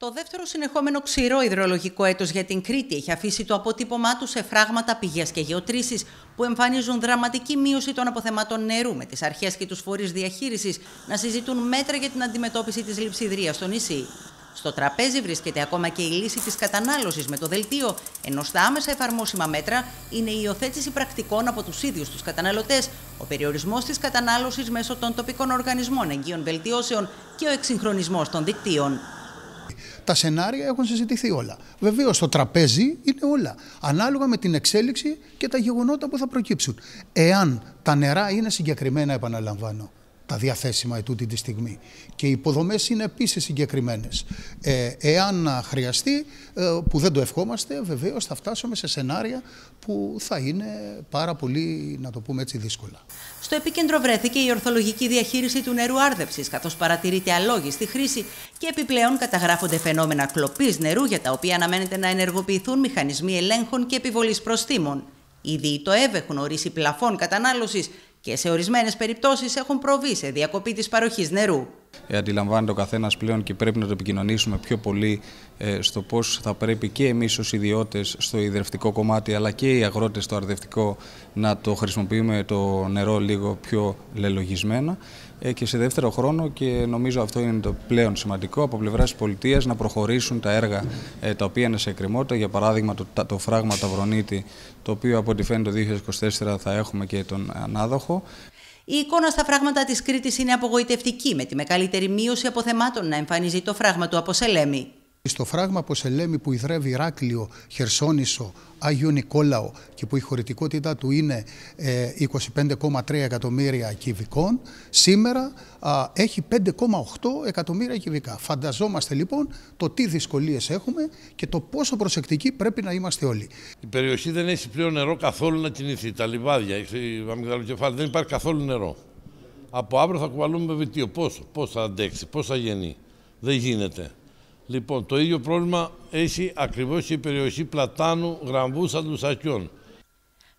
Το δεύτερο συνεχόμενο ξηρό υδρολογικό έτος για την Κρήτη έχει αφήσει το αποτύπωμά του σε φράγματα πηγές και γεωτρήσεις που εμφανίζουν δραματική μείωση των αποθεμάτων νερού με τις αρχές και τους φορείς διαχείρισης να συζητούν μέτρα για την αντιμετώπιση της λειψιδρίας στο νησί. Στο τραπέζι βρίσκεται ακόμα και η λύση της κατανάλωσης με το δελτίο, ενώ στα άμεσα εφαρμόσιμα μέτρα είναι η υιοθέτηση πρακτικών από τους ίδιους τους καταναλωτές, ο περιορισμός της κατανάλωσης μέσω των τοπικών οργανισμών εγγύων βελτιώσεων και ο εξυγχρονισμός των δικτύων. Τα σενάρια έχουν συζητηθεί όλα. Βεβαίως το τραπέζι είναι όλα. Ανάλογα με την εξέλιξη και τα γεγονότα που θα προκύψουν. Εάν τα νερά είναι συγκεκριμένα, επαναλαμβάνω, τα διαθέσιμα ετούτη τη στιγμή. Και οι υποδομές είναι επίσης συγκεκριμένες. Ε, εάν χρειαστεί, ε, που δεν το ευχόμαστε, βεβαίως θα φτάσουμε σε σενάρια που θα είναι πάρα πολύ, να το πούμε έτσι, δύσκολα. Στο επίκεντρο βρέθηκε η ορθολογική διαχείριση του νερού άρδευσης, καθώς παρατηρείται αλόγιστη χρήση και επιπλέον καταγράφονται φαινόμενα κλοπής νερού για τα οποία αναμένεται να ενεργοποιηθούν μηχανισμοί ελέγχων και επιβολής προστήμων. Ήδη οι ΤΟΕΒ έχουν ορίσει πλαφών κατανάλωσης και σε ορισμένες περιπτώσεις έχουν προβεί σε διακοπή της παροχής νερού. Ε, αντιλαμβάνεται ο καθένας πλέον και πρέπει να το επικοινωνήσουμε πιο πολύ ε, στο πώς θα πρέπει και εμείς ως ιδιώτες στο ιδρευτικό κομμάτι αλλά και οι αγρότες στο αρδευτικό να το χρησιμοποιούμε το νερό λίγο πιο λελογισμένα ε, και σε δεύτερο χρόνο και νομίζω αυτό είναι το πλέον σημαντικό από πλευράς της πολιτείας να προχωρήσουν τα έργα ε, τα οποία είναι σε εκκρεμότητα. Για παράδειγμα, το, το φράγμα Ταυρονίτη, το οποίο από ό,τι φαίνεται το 2024 θα έχουμε και τον ανάδοχο. Η εικόνα στα φράγματα της Κρήτης είναι απογοητευτική, με τη μεγαλύτερη μείωση αποθεμάτων να εμφανίζει το φράγμα του από Σελέμη. Στο φράγμα από Σελέμη που υδρεύει Ηράκλειο, Χερσόνησο, Άγιο Νικόλαο και που η χωρητικότητά του είναι 25,3 ε, εκατομμύρια κυβικών, σήμερα έχει 5,8 εκατομμύρια κυβικά. Φανταζόμαστε λοιπόν το τι δυσκολίες έχουμε και το πόσο προσεκτικοί πρέπει να είμαστε όλοι. Η περιοχή δεν έχει πλέον νερό καθόλου να κινηθεί. Τα λιβάδια, η αμυγδαλοκεφάλη, δεν υπάρχει καθόλου νερό. Από αύριο θα κουβαλούμε με βιτίο. Πώς, πώς θα αντέξει, πώς θα γεννεί. Δεν γίνεται. Λοιπόν, το ίδιο πρόβλημα έχει ακριβώς η περιοχή Πλατάνου, Γραμβού, Αντουσακιών.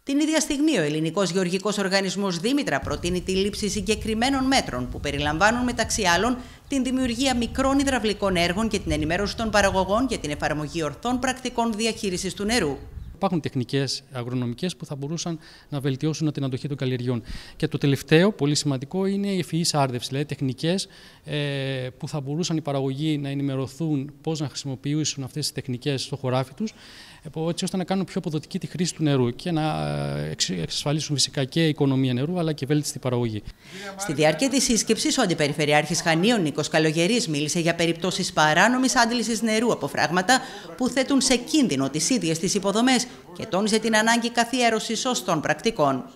Την ίδια στιγμή, ο Ελληνικός Γεωργικός Οργανισμός Δήμητρα προτείνει τη λήψη συγκεκριμένων μέτρων που περιλαμβάνουν μεταξύ άλλων την δημιουργία μικρών υδραυλικών έργων και την ενημέρωση των παραγωγών για την εφαρμογή ορθών πρακτικών διαχείρισης του νερού. Υπάρχουν τεχνικές αγρονομικές που θα μπορούσαν να βελτιώσουν την αντοχή των καλλιεργιών. Και το τελευταίο, πολύ σημαντικό, είναι η ευφυή άρδευση, δηλαδή τεχνικές ε, που θα μπορούσαν οι παραγωγοί να ενημερωθούν πώς να χρησιμοποιήσουν αυτές τις τεχνικές στο χωράφι τους, έτσι ώστε να κάνουν πιο αποδοτική τη χρήση του νερού και να ε, εξασφαλίσουν φυσικά και οικονομία νερού αλλά και βέλτιστη παραγωγή. Στη διάρκεια της σύσκεψης, ο Αντιπεριφερειάρχης Χανίων Νίκος Καλογερής μίλησε για περιπτώσεις παράνομης άντλησης νερού από φράγματα που θέτουν σε κίνδυνο τις ίδιες τις υποδομές και τόνισε την ανάγκη καθιέρωσης σωστών πρακτικών.